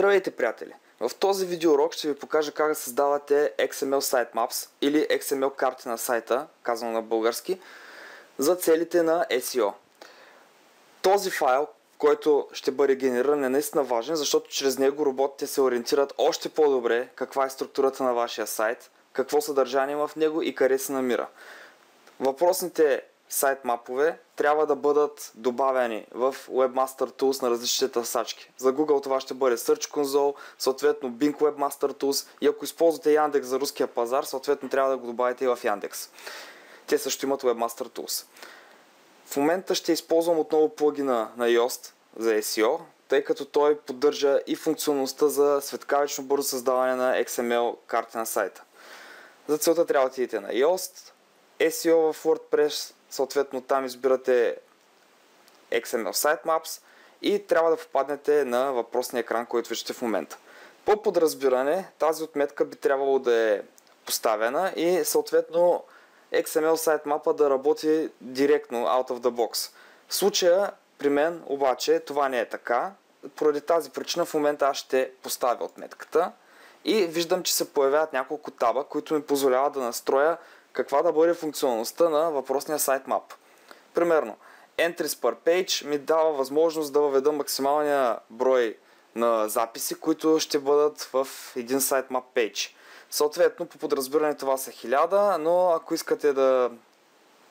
Здравейте, приятели! В този видеоурок ще ви покажа как да създавате XML Sitemaps или XML карти на сайта, казано на български, за целите на SEO. Този файл, който ще бъде генериран е наистина важен, защото чрез него роботите се ориентират още по-добре каква е структурата на вашия сайт, какво съдържание има в него и къде се намира. Въпросните сайт мапове трябва да бъдат добавени в Webmaster Tools на различните търсачки. За Google това ще бъде Search Console, съответно Bing Webmaster Tools и ако използвате Yandex за руския пазар, съответно трябва да го добавите и в Yandex. Те също имат Webmaster Tools. В момента ще използвам отново плагина на Yoast за SEO, тъй като той поддържа и функционалността за светкавично бързо създаване на XML карти на сайта. За целта трябва да отидете на Yoast, SEO в WordPress, съответно там избирате XML Sitemaps и трябва да попаднете на въпросния екран, който виждате в момента. По подразбиране тази отметка би трябвало да е поставена и съответно XML sitemap да работи директно out of the box. В случая при мен обаче това не е така. Поради тази причина в момента аз ще поставя отметката и виждам, че се появяват няколко таба, които ми позволяват да настроя каква да бъде функционалността на въпросния sitemap. Примерно, Entries per Page ми дава възможност да въведа максималния брой на записи, които ще бъдат в един sitemap page. Съответно, по подразбиране това са 1000, но ако искате да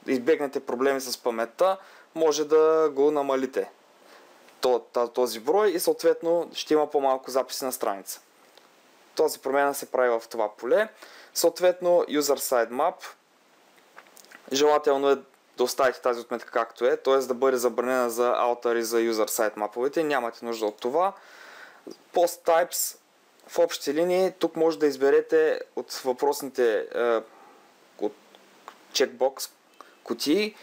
избегнете проблеми с паметта, може да го намалите този брой и съответно ще има по-малко записи на страница. Този промена се прави в това поле. Съответно, User Side Map. Желателно е да оставите тази отметка както е, т.е. да бъде забранена за Author и за User Side маповете. Нямате нужда от това. Post Types в общи линии, тук може да изберете от въпросните е, от чекбокс кутии,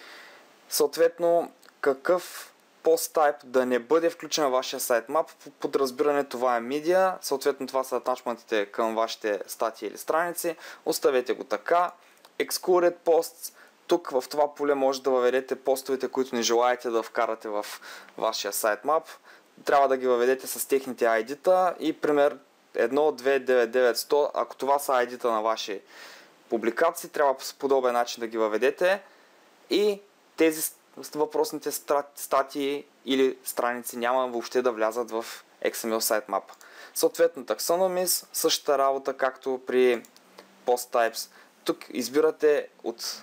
съответно какъв post-type да не бъде включен в вашия sitemap. Под разбиране това е media, съответно това са атачментите към вашите статии или страници. Оставете го така. Excluded posts. Тук в това поле може да въведете постовете, които не желаете да вкарате в вашия sitemap. Трябва да ги въведете с техните ID-та и пример 1, 2, 9, 9, 100. Ако това са ID-та на ваши публикации, трябва по подобен начин да ги въведете и тези въпросните статии или страници няма въобще да влязат в XML sitemap. Съответно, taxonomies, същата работа както при post types. Тук избирате от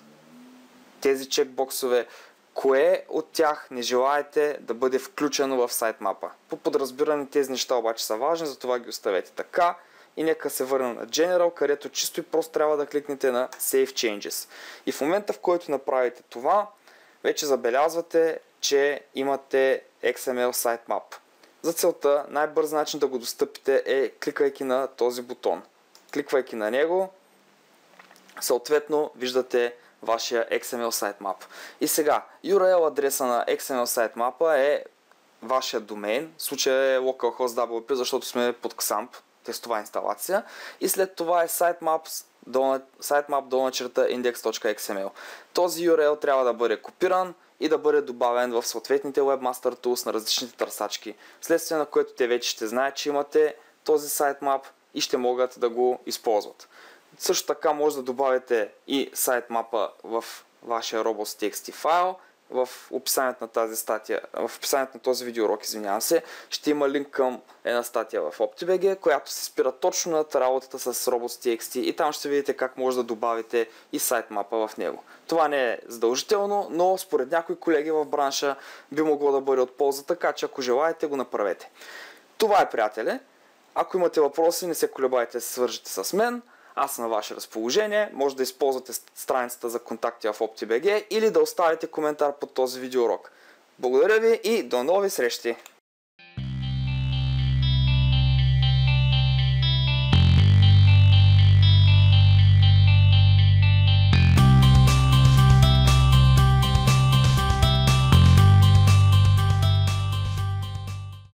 тези чекбоксове, кое от тях не желаете да бъде включено в сайтмапа. По подразбиране тези неща обаче са важни, затова ги оставете така. И нека се върнем на General, където чисто и просто трябва да кликнете на Save Changes. И в момента в който направите това, вече забелязвате, че имате XML sitemap. За целта най-бърз начин да го достъпите е кликайки на този бутон. Кликвайки на него, съответно виждате вашия XML sitemap. И сега, URL адреса на XML sitemap е вашия домейн, в случая е localhost WP, защото сме под XAMPP, тестова инсталация. И след това е sitemaps sitemap долна черта index.xml. Този URL трябва да бъде копиран и да бъде добавен в съответните Webmaster Tools на различните търсачки, следствие на което те вече ще знаят, че имате този sitemap и ще могат да го използват. Също така може да добавите и сайтмапа в вашия robots.txt файл, в описанието на тази статия, в описанието на този видеоурок, извинявам се, ще има линк към една статия в OptiBG, която се спира точно над работата с Robots.txt и там ще видите как може да добавите и сайтмапа в него. Това не е задължително, но според някои колеги в бранша би могло да бъде от полза, така че ако желаете го направете. Това е, приятели. Ако имате въпроси, не се колебайте се свържете с мен. Аз на ваше разположение. Може да използвате страницата за контакти в OptiBG или да оставите коментар под този видеоурок. Благодаря ви и до нови срещи!